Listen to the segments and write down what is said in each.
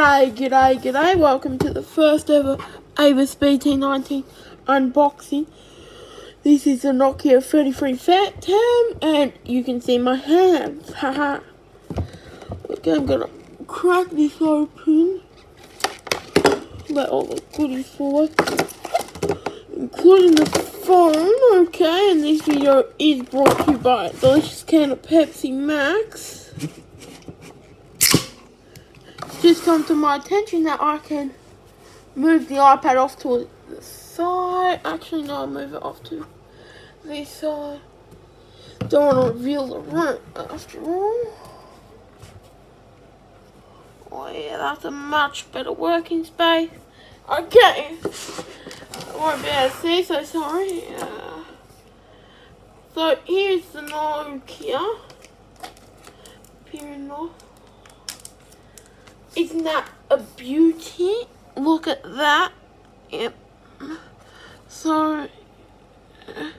G'day, g'day, g'day. Welcome to the first ever Avus BT19 unboxing. This is a Nokia 33 Phantom, and you can see my hands. Haha. okay, I'm gonna crack this open. Let all the goodies fall including the phone. Okay, and this video is brought to you by delicious can of Pepsi Max just come to my attention that I can move the iPad off to the side. Actually, no, I'll move it off to this side. Don't want to reveal the room after all. Oh yeah, that's a much better working space. Okay. I won't be able to see, so sorry. Uh, so here's the Nokia. Here in North. Isn't that a beauty? Look at that. Yep. So, uh,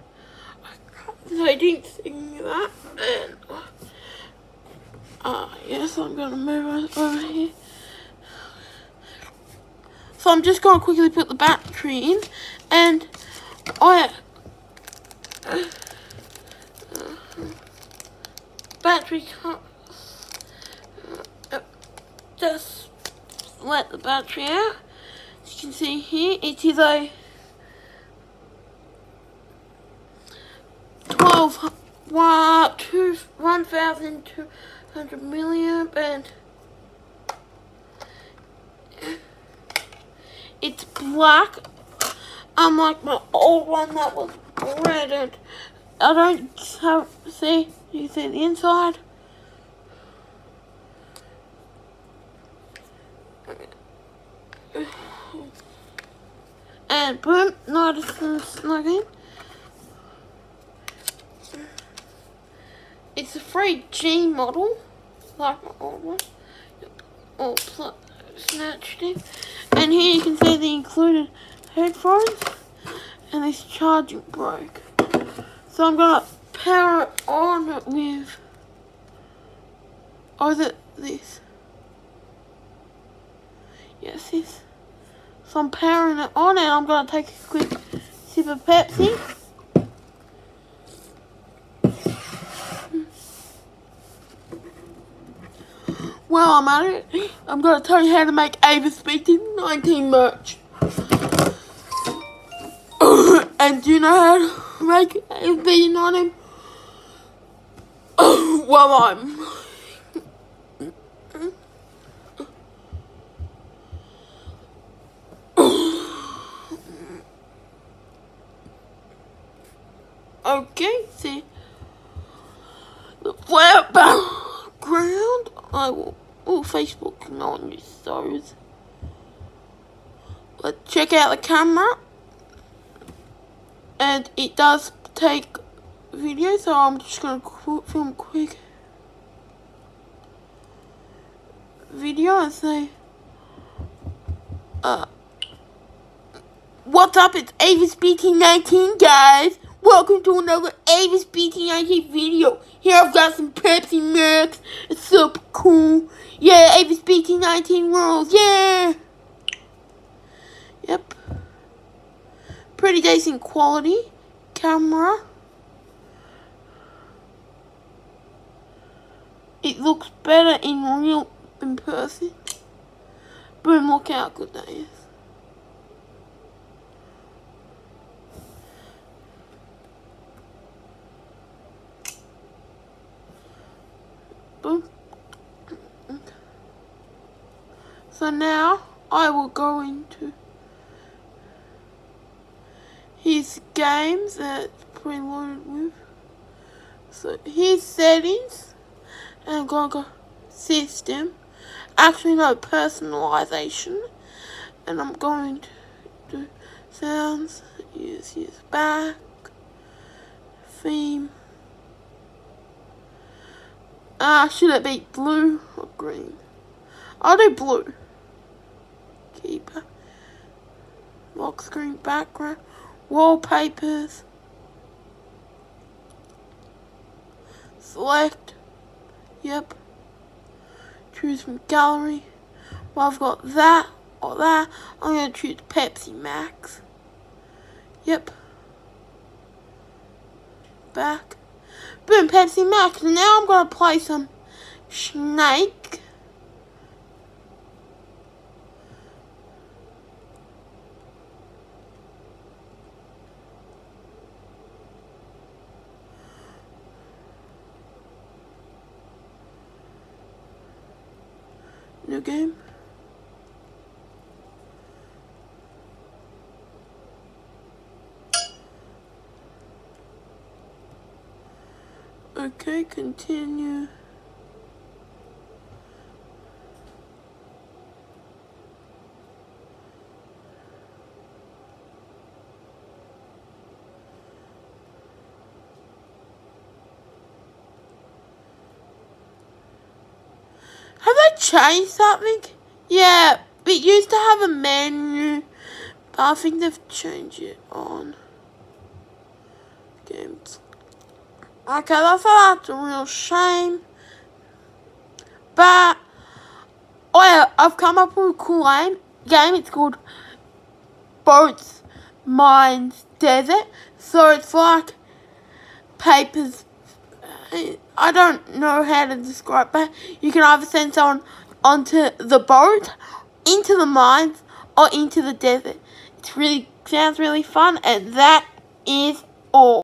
I didn't think that. And, uh, yes, I'm going to move over here. So I'm just going to quickly put the battery in. And I... Uh, battery can't just let the battery out. As you can see here, it is a 12 wow, two, 1200 milliamp and it's black unlike my old one that was red and I don't have, see, you see the inside And boom, not notice snugging. It's a 3G model, like my old one. Oh, snatched it. And here you can see the included headphones. And this charging broke. So I'm gonna power it on with, or is it this? Yes, yes. So I'm powering it on and I'm going to take a quick sip of Pepsi. Well, I'm at it. I'm going to tell you how to make Avus BT19 merch. and do you know how to make Avus BT19? well, I'm Okay, see the flat background. I will. Oh, Facebook no one uses those. Let's check out the camera, and it does take video, so I'm just gonna film quick video and say, uh. What's up? It's Avus BT19, guys. Welcome to another Avus BT19 video. Here I've got some Pepsi Max. It's super cool. Yeah, Avus BT19 rules. Yeah. Yep. Pretty decent quality camera. It looks better in real in person. Boom, look how good that is. So now I will go into his games that preloaded with. So his settings and go go system. Actually no personalization. And I'm going to do sounds, use his back, theme. Ah, uh, should it be blue or green? I'll do blue keeper, lock screen background, wallpapers, select, yep, choose from gallery, Well, I've got that or that. I'm going to choose Pepsi Max. Yep. Back. Boom, Pepsi Max. And now I'm going to play some Snake. New game. Okay, continue. Changed something? Yeah, we used to have a menu, but I think they've changed it on games. Okay, I thought that's a real shame. But, oh yeah, I've come up with a cool game. game. It's called Boats, Mines, Desert. So it's like papers. I don't know how to describe but you can either send someone onto the boat, into the mines, or into the desert. It really sounds really fun, and that is all.